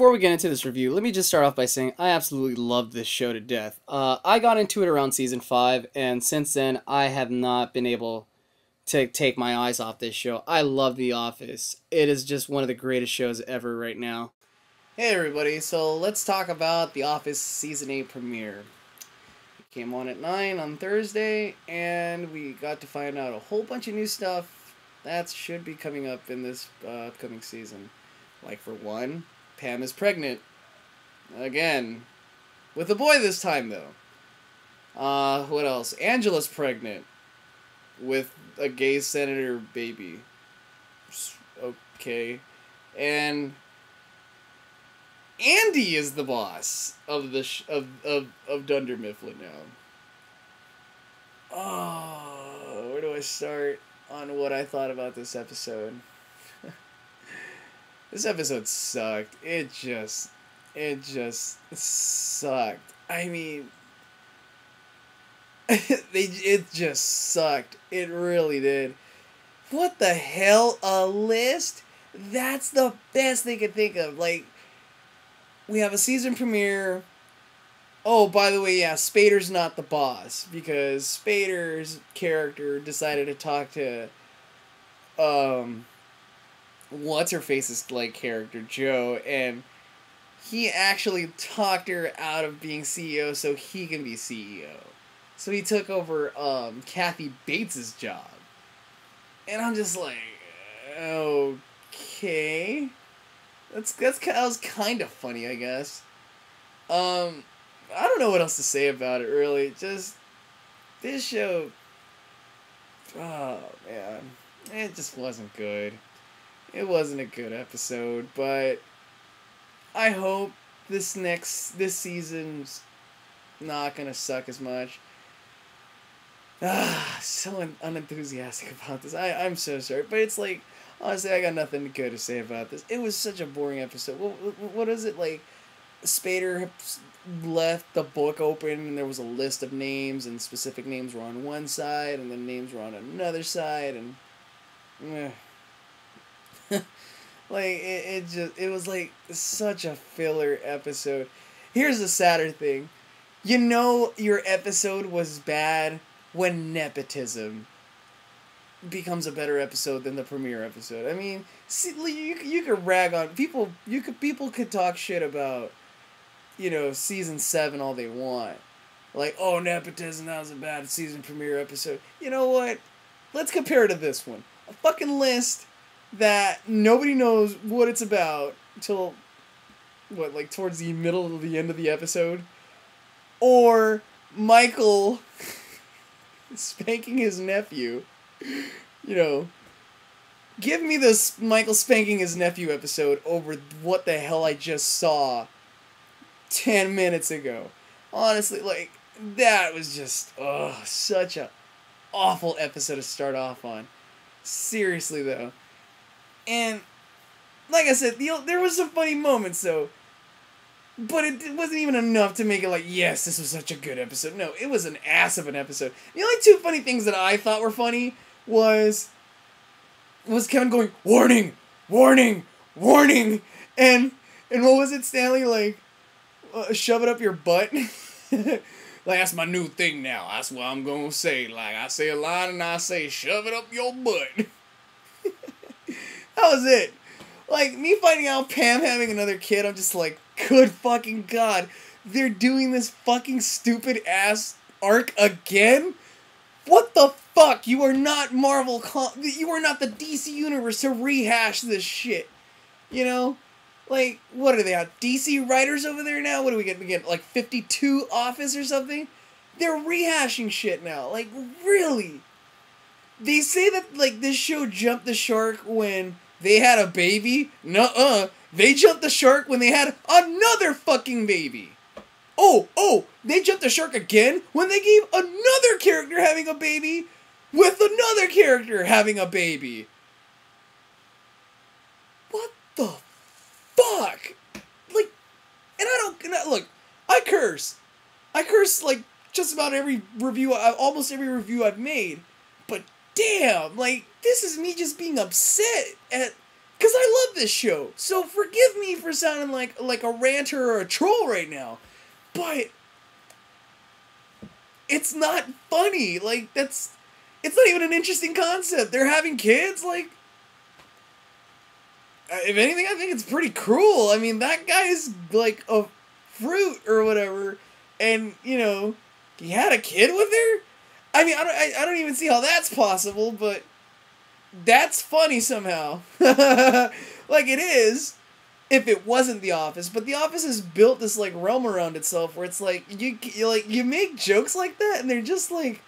before we get into this review, let me just start off by saying I absolutely loved this show to death. Uh, I got into it around season five, and since then I have not been able to take my eyes off this show. I love The Office. It is just one of the greatest shows ever right now. Hey everybody, so let's talk about The Office season eight premiere. It came on at nine on Thursday, and we got to find out a whole bunch of new stuff that should be coming up in this uh, upcoming season. Like for one, Pam is pregnant. Again. With a boy this time, though. Uh, what else? Angela's pregnant. With a gay senator baby. Okay. And Andy is the boss of the sh- of, of of Dunder Mifflin now. Oh, where do I start on what I thought about this episode? This episode sucked. It just, it just sucked. I mean, they it just sucked. It really did. What the hell? A list? That's the best they could think of. Like, we have a season premiere. Oh, by the way, yeah, Spader's not the boss because Spader's character decided to talk to um what's her face's like character Jo, and he actually talked her out of being CEO so he can be CEO. So he took over um, Kathy Bates's job, and I'm just like, okay, that's that's that was kind of funny, I guess. Um, I don't know what else to say about it really. Just this show. Oh man, it just wasn't good it wasn't a good episode, but I hope this next this season's not gonna suck as much. Ah, so un- unenthusiastic about this. I I'm so sorry, but it's like honestly, I got nothing good to say about this. It was such a boring episode. What what is it like? Spader left the book open and there was a list of names and specific names were on one side and then names were on another side and. Eh like it, it just it was like such a filler episode. Here's the sadder thing. You know your episode was bad when nepotism becomes a better episode than the premiere episode. I mean, see, you you could rag on people. You could people could talk shit about, you know, season seven all they want, like oh nepotism that was a bad season premiere episode. You know what? Let's compare it to this one. A fucking list that nobody knows what it's about until what like towards the middle of the end of the episode or Michael spanking his nephew. You know give me this Michael spanking his nephew episode over what the hell I just saw 10 minutes ago. Honestly like that was just oh such a awful episode to start off on. Seriously though and like I said, the, there was some funny moments though. But it wasn't even enough to make it like, yes, this was such a good episode. No, it was an ass of an episode. The only two funny things that I thought were funny was was Kevin going, warning, warning, warning, and and what was it, Stanley? Like, uh, shove it up your butt. like that's my new thing now. That's what I'm gonna say. Like I say a line and I say, shove it up your butt. That was it. Like me finding out Pam having another kid, I'm just like, good fucking god, they're doing this fucking stupid ass arc again. What the fuck? You are not Marvel. You are not the DC universe to rehash this shit. You know, like what are they uh, at? DC writers over there now? What do we get? We get like fifty two Office or something. They're rehashing shit now. Like really. They say that like this show jumped the shark when they had a baby? Nuh-uh. They jumped the shark when they had another fucking baby. Oh, oh, they jumped the shark again when they gave another character having a baby with another character having a baby. What the fuck? Like, and I don't, and I, look, I curse. I curse like just about every review, uh, almost every review I've made. But damn, like, this is me just being upset at Cause I love this show. So forgive me for sounding like like a ranter or a troll right now. But it's not funny. Like that's it's not even an interesting concept. They're having kids like uh, if anything I think it's pretty cruel. I mean, that guy's like a fruit or whatever and, you know, he had a kid with her? I mean, I don't I, I don't even see how that's possible, but that's funny somehow. like it is if it wasn't the office but the office has built this like realm around itself where it's like you, you like you make jokes like that and they're just like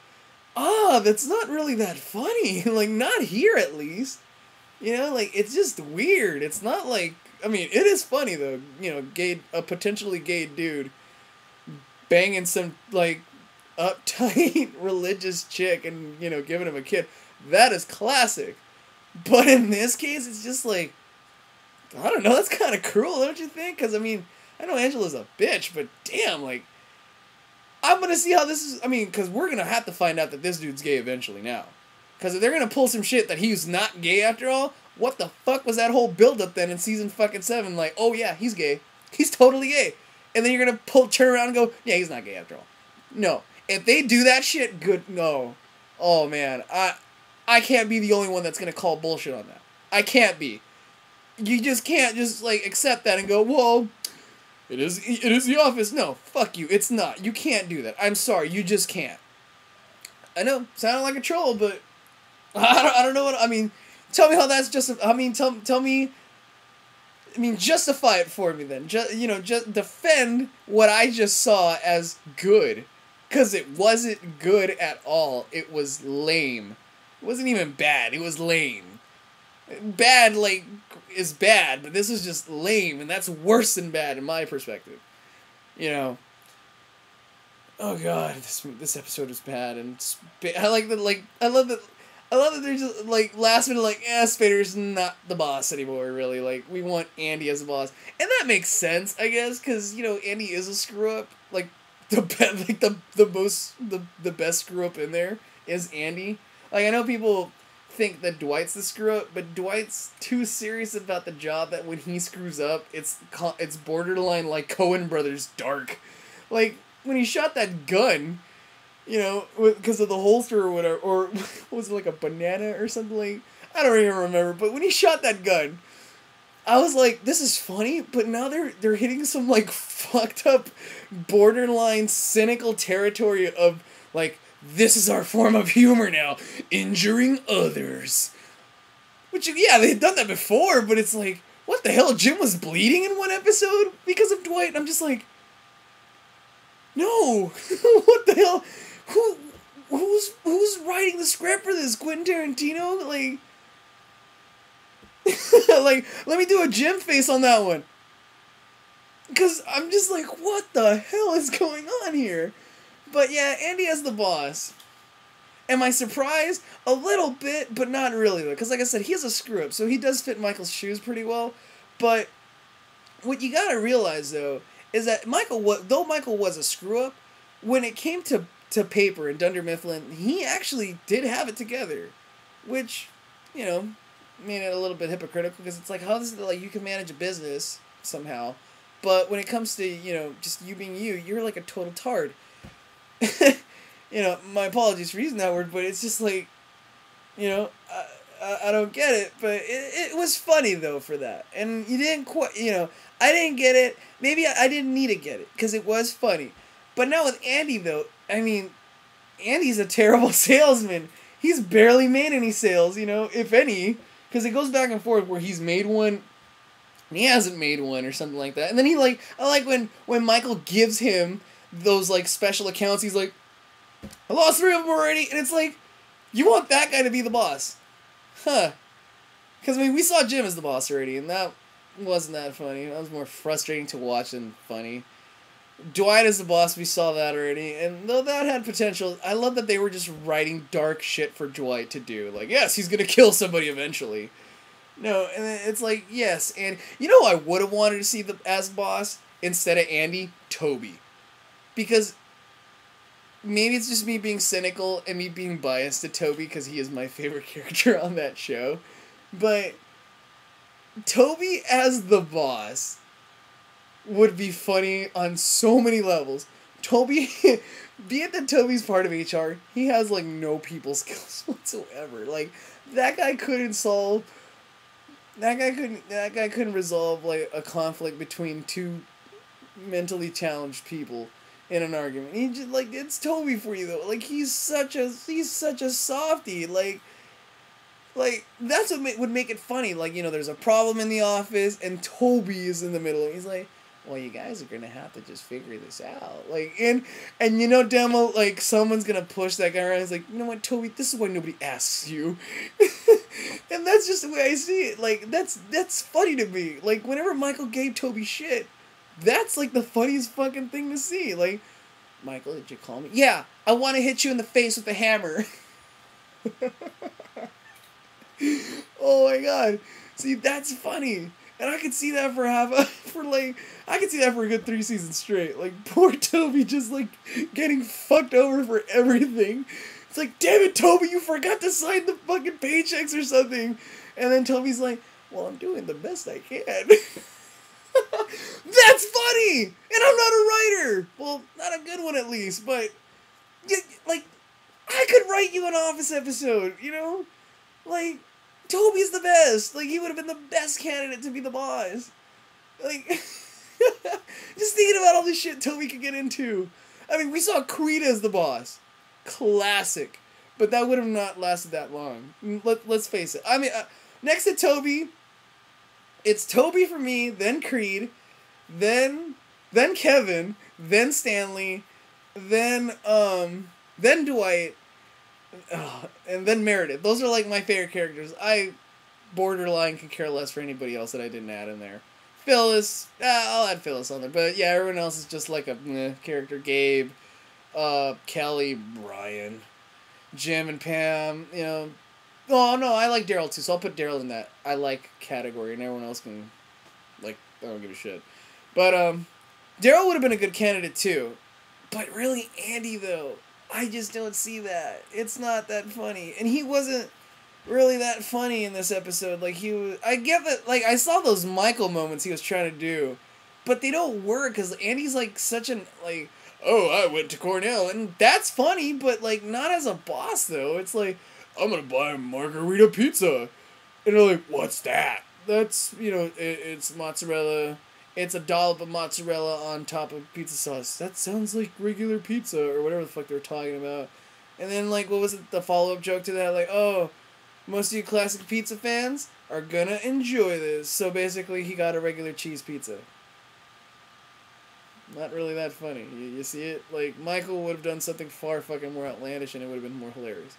ah that's not really that funny. Like not here at least. You know like it's just weird. It's not like i mean it is funny though you know gay a potentially gay dude banging some like uptight religious chick and you know giving him a kid that is classic. But in this case, it's just like, I don't know, that's kind of cruel, don't you think? Because, I mean, I know Angela's a bitch, but damn, like, I'm to see how this is. I mean, because we're to have to find out that this dude's gay eventually now. Because if they're to pull some shit that he's not gay after all, what the fuck was that whole build-up then in season fucking seven? Like, oh yeah, he's gay. He's totally gay. And then you're to pull, turn around and go, yeah, he's not gay after all. No. If they do that shit, good, no. Oh man, I I can't be the only one that's gonna call bullshit on that. I can't be. You just can't just like accept that and go, well, it is it is the office. No, fuck you. It's not. You can't do that. I'm sorry. You just can't. I know, sounded like a troll, but I don't, I don't know what I mean. Tell me how that's just. I mean, tell tell me. I mean, justify it for me then. Just you know, just defend what I just saw as good, because it wasn't good at all. It was lame. It wasn't even bad. It was lame. Bad, like, is bad, but this was just lame, and that's worse than bad in my perspective. You know. Oh god, this this episode was bad, and I like that. Like, I love that. I love that they're just like last minute, like, eh, Spader's not the boss anymore. Really, like, we want Andy as the boss, and that makes sense, I guess, because you know Andy is a screw up. Like, the be- like the the most the the best screw up in there is Andy like I know people think that Dwight's the screw up, but Dwight's too serious about the job that when he screws up, it's it's borderline like Coen Brothers dark. Like when he shot that gun, you know, because of the holster or whatever, or was it like a banana or something like? I don't even remember. But when he shot that gun, I was like, this is funny, but now they're they're hitting some like fucked up, borderline cynical territory of like this is our form of humor now, injuring others. Which, yeah, they had done that before, but it's like, what the hell? Jim was bleeding in one episode because of Dwight. And I'm just like, no, what the hell? Who, who's who's writing the script for this? Quentin Tarantino? Like, like, let me do a Jim face on that one. Cause I'm just like, what the hell is going on here? But yeah, Andy as the boss. Am I surprised? A little bit, but not really. Because like I said, he has a screw up, so he does fit Michael's shoes pretty well. But what you gotta realize though is that Michael, was, though Michael was a screw up, when it came to to paper and Dunder Mifflin, he actually did have it together, which, you know, made it a little bit hypocritical because it's like how is it like you can manage a business somehow, but when it comes to you know just you being you, you're like a total tard. you know, my apologies for using that word, but it's just like, you know, I, I, I don't get it, but it, it was funny though for that. And you didn't quite, you know, I didn't get it. Maybe I, I didn't need to get it because it was funny. But now with Andy though, I mean, Andy's a terrible salesman. He's barely made any sales, you know, if any, because it goes back and forth where he's made one he hasn't made one or something like that. And then he like I like when when Michael gives him those like special accounts. He's like, I lost three of them already, and it's like, you want that guy to be the boss, huh? Because I mean, we saw Jim as the boss already, and that wasn't that funny. That was more frustrating to watch than funny. Dwight as the boss, we saw that already, and though that had potential, I love that they were just writing dark shit for Dwight to do. Like, yes, he's gonna kill somebody eventually. No, and it's like yes, and you know I would have wanted to see the as boss instead of Andy, Toby because maybe it's just me being cynical and me being biased to Toby because he is my favorite character on that show. But Toby as the boss would be funny on so many levels. Toby, be it that Toby's part of HR, he has like no people skills whatsoever. Like that guy couldn't solve. That guy couldn't. That guy couldn't resolve like a conflict between two mentally challenged people in an argument. He just like it's Toby for you though. Like he's such a he's such a softy. Like like that's what ma- would make it funny. Like you know, there's a problem in the office and Toby is in the middle. He's like, "Well, you guys are gonna have to just figure this out." Like and and you know, demo like someone's gonna push that guy around. He's like, "You know what, Toby? This is why nobody asks you." and that's just the way I see it. Like that's that's funny to me. Like whenever Michael gave Toby shit, that's like the funniest fucking thing to see. Like, Michael, did you call me? Yeah, I want to hit you in the face with a hammer. oh my god. See, that's funny. And I could see that for half a, for like I could see that for a good three seasons straight. Like poor Toby just like getting fucked over for everything. It's like, damn it, Toby, you forgot to sign the fucking paychecks or something. And then Toby's like, Well, I'm doing the best I can. That's funny! And I'm not a writer! Well, not a good one at least, but you, like I could write you an office episode, you know? Like Toby's the best. Like he would have been the best candidate to be the boss. Like just thinking about all the shit Toby could get into. I mean, we saw Creed as the boss. Classic. But that would have not lasted that long. Let, let's face it. I mean, uh, next to Toby, it's Toby for me, then Creed, then then Kevin, then Stanley, then um then Dwight, and then Meredith. Those are like my favorite characters. I borderline can care less for anybody else that I didn't add in there. Phyllis, uh, I'll add Phyllis on there, but yeah, everyone else is just like a meh, character. Gabe, uh, Kelly, Brian, Jim, and Pam. You know, oh no, I like Daryl too, so I'll put Daryl in that I like category, and everyone else can like I don't give a shit. But um, Daryl would have been a good candidate too, but really Andy though, I just don't see that. It's not that funny, and he wasn't really that funny in this episode. Like he was, I get that. Like I saw those Michael moments he was trying to do, but they don't work because Andy's like such an like. Oh, I went to Cornell, and that's funny, but like not as a boss though. It's like I'm gonna buy a margherita pizza, and they're like, "What's that?" That's you know, it, it's mozzarella. It's a dollop of mozzarella on top of pizza sauce. That sounds like regular pizza or whatever the fuck they're talking about. And then like, what was it? The follow up joke to that, like, oh, most of you classic pizza fans are gonna enjoy this. So basically, he got a regular cheese pizza. Not really that funny. You, you see it? Like, Michael would have done something far fucking more outlandish and it would have been more hilarious.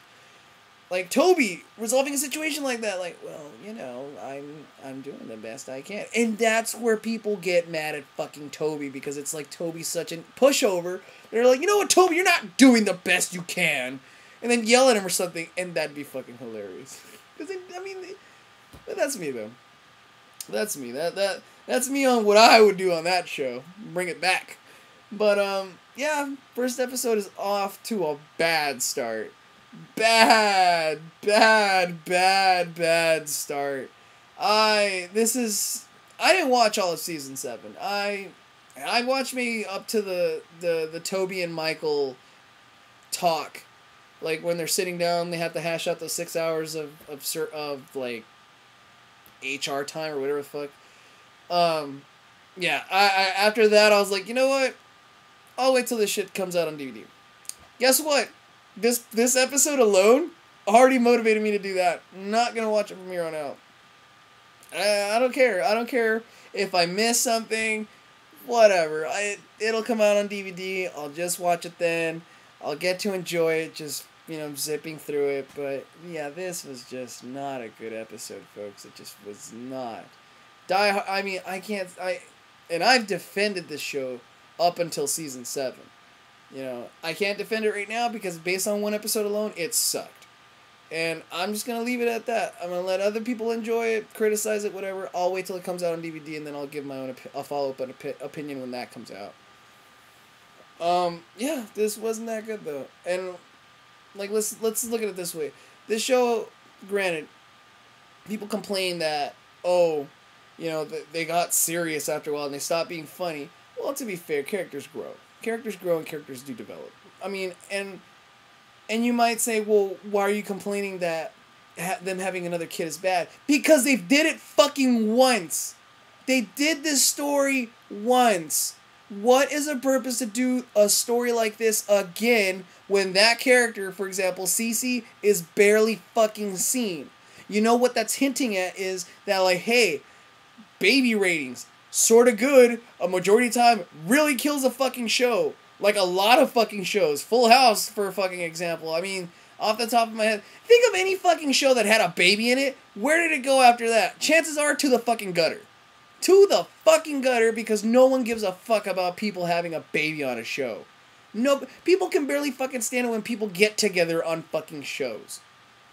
Like, Toby resolving a situation like that, like, well, you know, I'm I'm doing the best I can. And that's where people get mad at fucking Toby because it's like Toby's such a pushover. They're like, you know what, Toby, you're not doing the best you can. And then yell at him or something, and that'd be fucking hilarious. Because, I mean, that's me, though. That's me. That that that's me on what I would do on that show. Bring it back. But um yeah, first episode is off to a bad start. Bad, bad, bad, bad start. I this is I didn't watch all of season 7. I I watched me up to the the the Toby and Michael talk. Like when they're sitting down, they have to hash out the 6 hours of of of like HR time or whatever the fuck. Um, yeah. I, I after that I was like, you know what? I'll wait till this shit comes out on DVD. Guess what? This this episode alone already motivated me to do that. Not gonna watch it from here on out. I, I don't care. I don't care if I miss something. Whatever. I it'll come out on DVD. I'll just watch it then. I'll get to enjoy it. Just you know, zipping through it. But yeah, this was just not a good episode, folks. It just was not. Die. I mean, I can't. I, and I've defended this show up until season seven. You know, I can't defend it right now because based on one episode alone, it sucked. And I'm just gonna leave it at that. I'm gonna let other people enjoy it, criticize it, whatever. I'll wait till it comes out on DVD, and then I'll give my own. Opi- I'll follow up an opi- opinion when that comes out. Um. Yeah, this wasn't that good though, and like let's let's look at it this way. This show, granted, people complain that oh, you know, they got serious after a while and they stopped being funny. Well, to be fair, characters grow. Characters grow and characters do develop. I mean, and and you might say, well, why are you complaining that ha- them having another kid is bad? Because they did it fucking once. They did this story once. What is the purpose to do a story like this again when that character, for example, Cece, is barely fucking seen? You know what that's hinting at is that like, hey, baby ratings, sort of good, a majority of time really kills a fucking show. Like a lot of fucking shows. Full House, for a fucking example. I mean, off the top of my head, think of any fucking show that had a baby in it. Where did it go after that? Chances are to the fucking gutter. To the fucking gutter because no one gives a fuck about people having a baby on a show. No, people can barely fucking stand it when people get together on fucking shows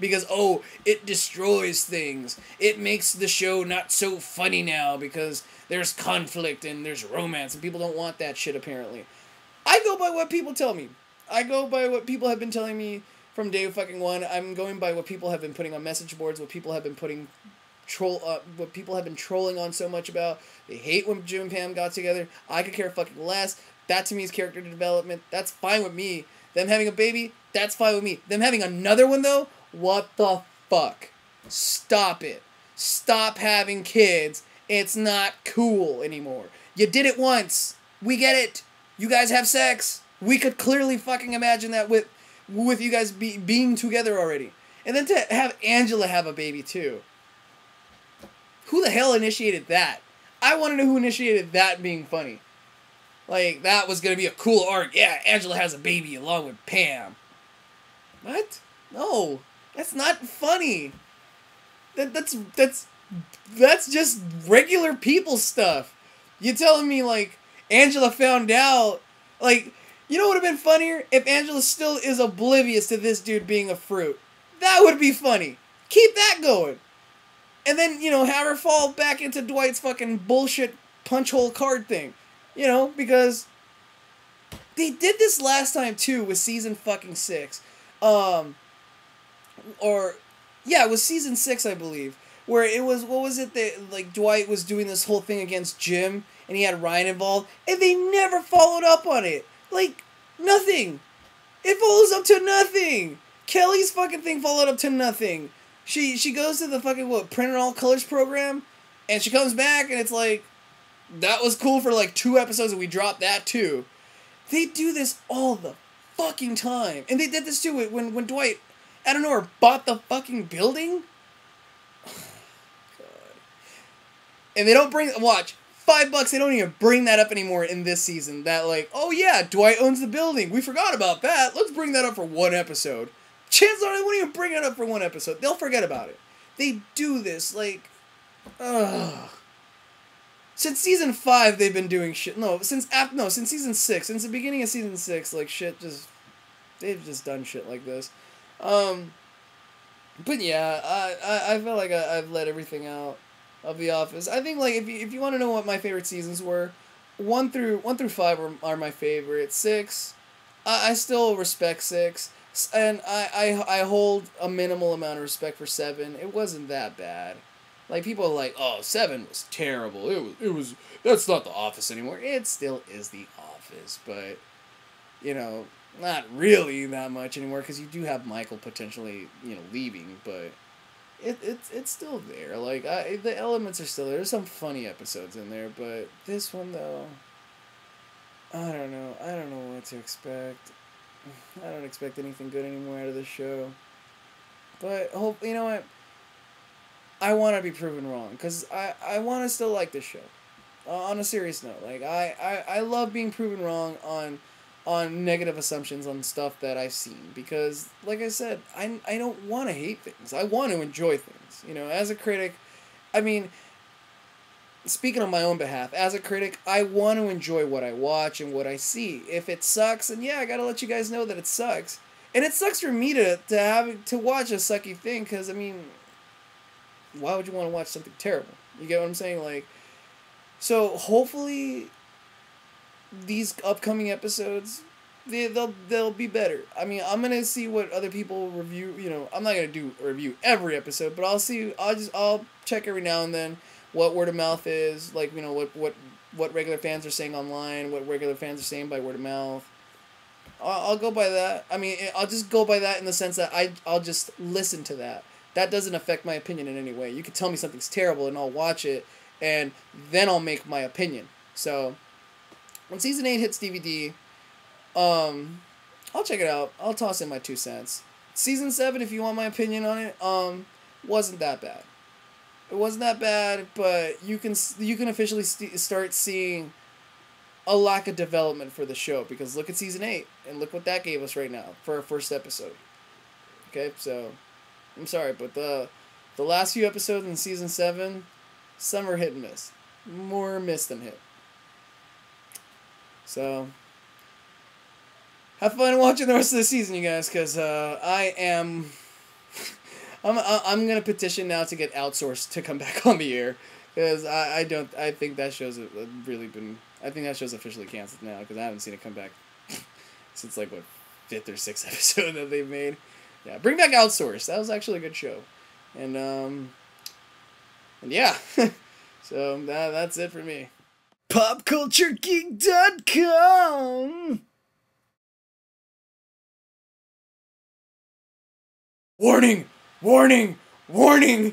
because oh it destroys things. It makes the show not so funny now because there's conflict and there's romance and people don't want that shit apparently. I go by what people tell me. I go by what people have been telling me from day fucking one. I'm going by what people have been putting on message boards what people have been putting troll uh, what people have been trolling on so much about. They hate when jim and pam got together. I could care fucking less. That to me is character development. That's fine with me. Them having a baby that's fine with me. Them having another one though what the fuck? Stop it. Stop having kids. It's not cool anymore. You did it once. We get it. You guys have sex. We could clearly fucking imagine that with with you guys be, being together already. And then to have Angela have a baby too. Who the hell initiated that? I want to know who initiated that being funny. Like that was gonna be a cool arc. Yeah, Angela has a baby along with Pam. What? No. That's not funny. That that's that's that's just regular people stuff. You telling me like Angela found out like you know what would have been funnier if Angela still is oblivious to this dude being a fruit. That would be funny. Keep that going. And then, you know, have her fall back into Dwight's fucking bullshit punch hole card thing. You know, because they did this last time too with season fucking 6. Um or yeah, it was season six, I believe, where it was what was it that like Dwight was doing this whole thing against Jim, and he had Ryan involved, and they never followed up on it. Like nothing. It follows up to nothing. Kelly's fucking thing followed up to nothing. She she goes to the fucking what print all colors program, and she comes back and it's like, that was cool for like two episodes and we dropped that too. They do this all the fucking time, and they did this too when when Dwight I don't know, or bought the fucking building? God. And they don't bring watch five bucks. They don't even bring that up anymore in this season. That like, oh yeah, Dwight owns the building. We forgot about that. Let's bring that up for one episode. Chances are they won't even bring it up for one episode. They'll forget about it. They do this like, ugh. Since season five, they've been doing shit. No, since after no, since season six, since the beginning of season six, like shit just, they've just done shit like this. Um, but yeah, I, I, I feel like I, I've let everything out of The Office. I think like if you, if you want to know what my favorite seasons were, one through one through five are, are my favorite. Six, I, I still respect six, and I, I I hold a minimal amount of respect for seven. It wasn't that bad. Like people are like, oh, seven was terrible. It was it was that's not The Office anymore. It still is The Office, but you know not really that much anymore because you do have Michael potentially you know leaving, but it it's it's still there. Like I, the elements are still there. There's some funny episodes in there, but this one though, I don't know. I don't know what to expect. I don't expect anything good anymore out of the show. But hope you know what. I want to be proven wrong because I I want to still like this show. Uh, on a serious note, like I, I I love being proven wrong on on negative assumptions on stuff that I've seen because like I said, I I don't want to hate things. I want to enjoy things. You know, as a critic, I mean speaking on my own behalf, as a critic, I want to enjoy what I watch and what I see. If it sucks, and yeah, I got to let you guys know that it sucks. And it sucks for me to to have to watch a sucky thing cuz I mean why would you want to watch something terrible? You get what I'm saying? Like so hopefully these upcoming episodes they, they'll they'll be better. I mean, I'm gonna see what other people review. You know, I'm not gonna do a review every episode, but I'll see. I'll just I'll check every now and then what word of mouth is, like you know what what what regular fans are saying online, what regular fans are saying by word of mouth. I'll, I'll go by that. I mean, eh, I'll just go by that in the sense that I I'll just listen to that. That doesn't affect my opinion in any way. You can tell me something's terrible and I'll watch it and then I'll make my opinion. So when season 8 hits DVD, um I'll check it out. I'll toss in my two cents. Season 7 if you want my opinion on it, um wasn't that bad. It wasn't that bad, but you can you can officially st- start seeing a lack of development for the show because look at season 8 and look what that gave us right now for our first episode. Okay? So I'm sorry, but the the last few episodes in season 7 some are hit and miss. More miss than hit. So have fun watching the rest of the season, you guys, because uh, I am. I'm I'm gonna petition now to get outsourced to come back on the air, because I, I don't I think that show's really been I think that show's officially canceled now because I haven't seen it come back since like what fifth or sixth episode that they made. Yeah, bring back outsourced. That was actually a good show, and um, and yeah, so that that's it for me. PopCultureGeek.com. Warning! Warning! Warning!